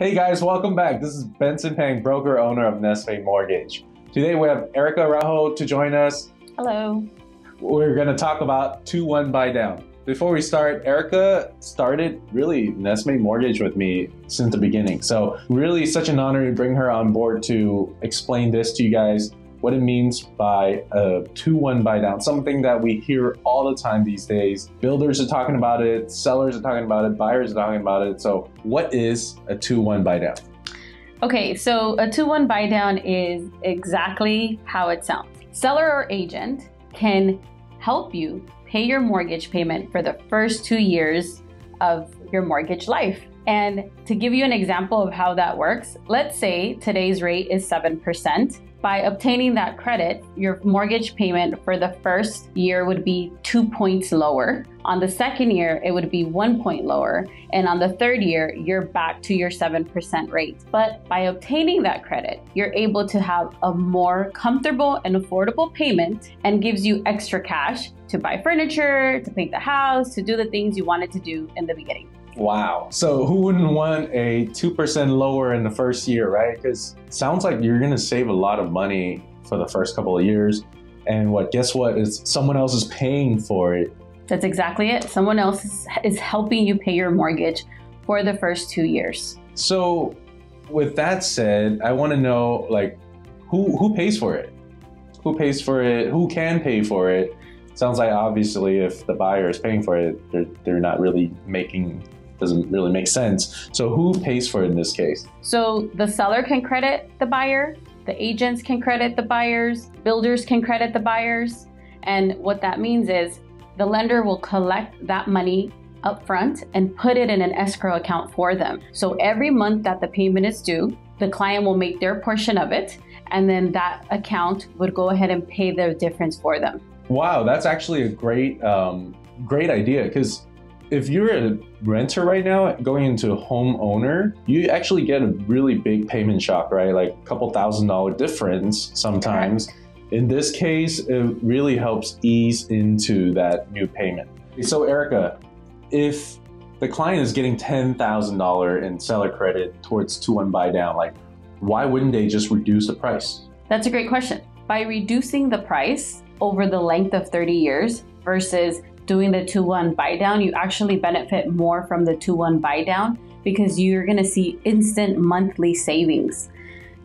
Hey guys, welcome back. This is Benson Pang, broker owner of NestMade Mortgage. Today we have Erica Rajo to join us. Hello. We're going to talk about 2 1 buy down. Before we start, Erica started really NestMade Mortgage with me since the beginning. So, really, such an honor to bring her on board to explain this to you guys what it means by a 2 1 buy down, something that we hear all the time these days. Builders are talking about it, sellers are talking about it, buyers are talking about it. So, what is a 2 1 buy down? Okay, so a 2 1 buy down is exactly how it sounds. Seller or agent can help you pay your mortgage payment for the first two years of your mortgage life. And to give you an example of how that works, let's say today's rate is 7%. By obtaining that credit, your mortgage payment for the first year would be two points lower. On the second year, it would be one point lower. And on the third year, you're back to your 7% rate. But by obtaining that credit, you're able to have a more comfortable and affordable payment and gives you extra cash to buy furniture, to paint the house, to do the things you wanted to do in the beginning. Wow. So who wouldn't want a 2% lower in the first year, right? Because sounds like you're going to save a lot of money for the first couple of years. And what, guess what? Is someone else is paying for it. That's exactly it. Someone else is, is helping you pay your mortgage for the first two years. So with that said, I want to know like who who pays for it? Who pays for it? Who can pay for it? Sounds like obviously if the buyer is paying for it, they're, they're not really making doesn't really make sense. So who pays for it in this case? So the seller can credit the buyer, the agents can credit the buyers, builders can credit the buyers. And what that means is the lender will collect that money upfront and put it in an escrow account for them. So every month that the payment is due, the client will make their portion of it, and then that account would go ahead and pay the difference for them. Wow, that's actually a great, um, great idea because if you're a renter right now going into a homeowner, you actually get a really big payment shock, right? Like a couple thousand dollar difference sometimes. In this case, it really helps ease into that new payment. So, Erica, if the client is getting $10,000 in seller credit towards 2 1 buy down, like why wouldn't they just reduce the price? That's a great question. By reducing the price over the length of 30 years versus doing the 2 1 buy down, you actually benefit more from the 2 1 buy down because you're going to see instant monthly savings.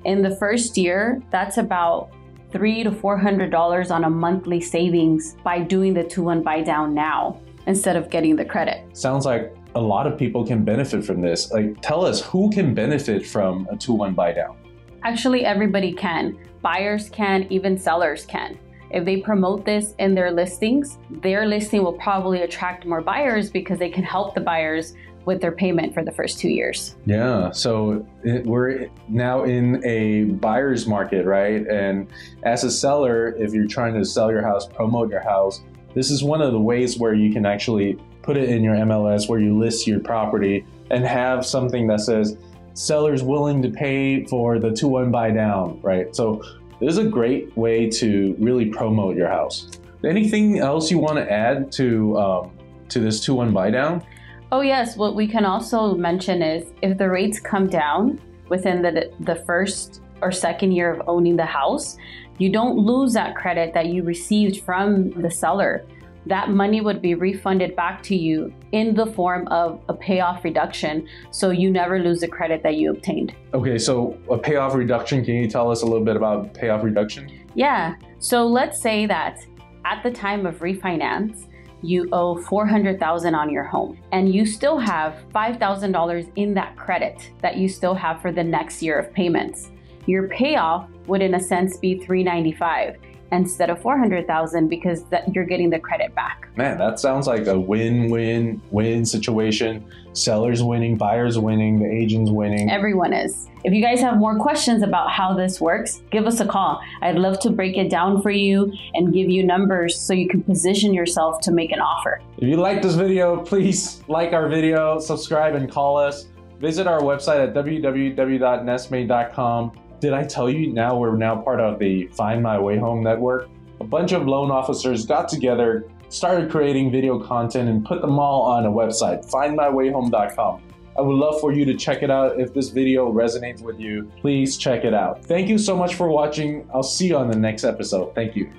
In the first year, that's about three to four hundred dollars on a monthly savings by doing the 2 1 buy down now instead of getting the credit. Sounds like a lot of people can benefit from this. Like, tell us who can benefit from a 2 1 buy down? Actually, everybody can. Buyers can, even sellers can. If they promote this in their listings, their listing will probably attract more buyers because they can help the buyers with their payment for the first two years. Yeah, so it, we're now in a buyer's market, right? And as a seller, if you're trying to sell your house, promote your house, this is one of the ways where you can actually put it in your MLS where you list your property and have something that says sellers willing to pay for the 2 1 buy down, right? So this is a great way to really promote your house. Anything else you want to add to um, to this two one buy down? Oh yes, what we can also mention is if the rates come down within the the first or second year of owning the house, you don't lose that credit that you received from the seller that money would be refunded back to you in the form of a payoff reduction so you never lose the credit that you obtained. Okay, so a payoff reduction, can you tell us a little bit about payoff reduction? Yeah, so let's say that at the time of refinance, you owe 400,000 on your home and you still have $5,000 in that credit that you still have for the next year of payments. Your payoff would in a sense be 395 instead of 400,000 because that you're getting the credit back. Man, that sounds like a win-win-win situation. Sellers winning, buyers winning, the agents winning. Everyone is. If you guys have more questions about how this works, give us a call. I'd love to break it down for you and give you numbers so you can position yourself to make an offer. If you like this video, please like our video, subscribe and call us. Visit our website at www.nestmade.com did I tell you now we're now part of the Find My Way Home network? A bunch of loan officers got together, started creating video content, and put them all on a website, findmywayhome.com. I would love for you to check it out. If this video resonates with you, please check it out. Thank you so much for watching. I'll see you on the next episode. Thank you.